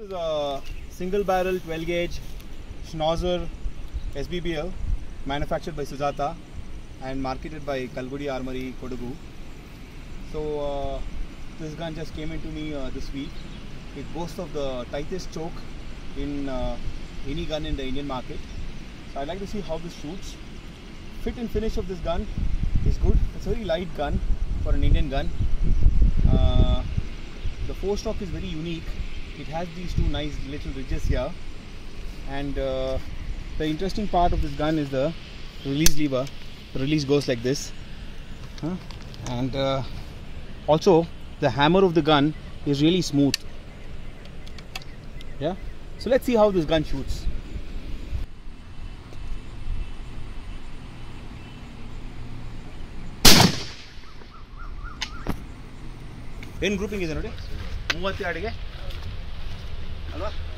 This is a single barrel 12 gauge Shnauzer SBBL manufactured by Sujata and marketed by Kalgudi Armory Kodagu. So uh, this gun just came into me uh, this week. It boasts of the tightest choke in uh, any gun in the Indian market. So I'd like to see how this shoots. Fit and finish of this gun is good. It's a very light gun for an Indian gun. Uh, the forestock is very unique It has these two nice little ridges here, and uh, the interesting part of this gun is the release lever. The release goes like this, huh? and uh, also the hammer of the gun is really smooth. Yeah. So let's see how this gun shoots. ಏನು grouping ಇದೆ ನೋಡಿ ಮೂವತ್ತೆರಡಿಗೆ Aduh!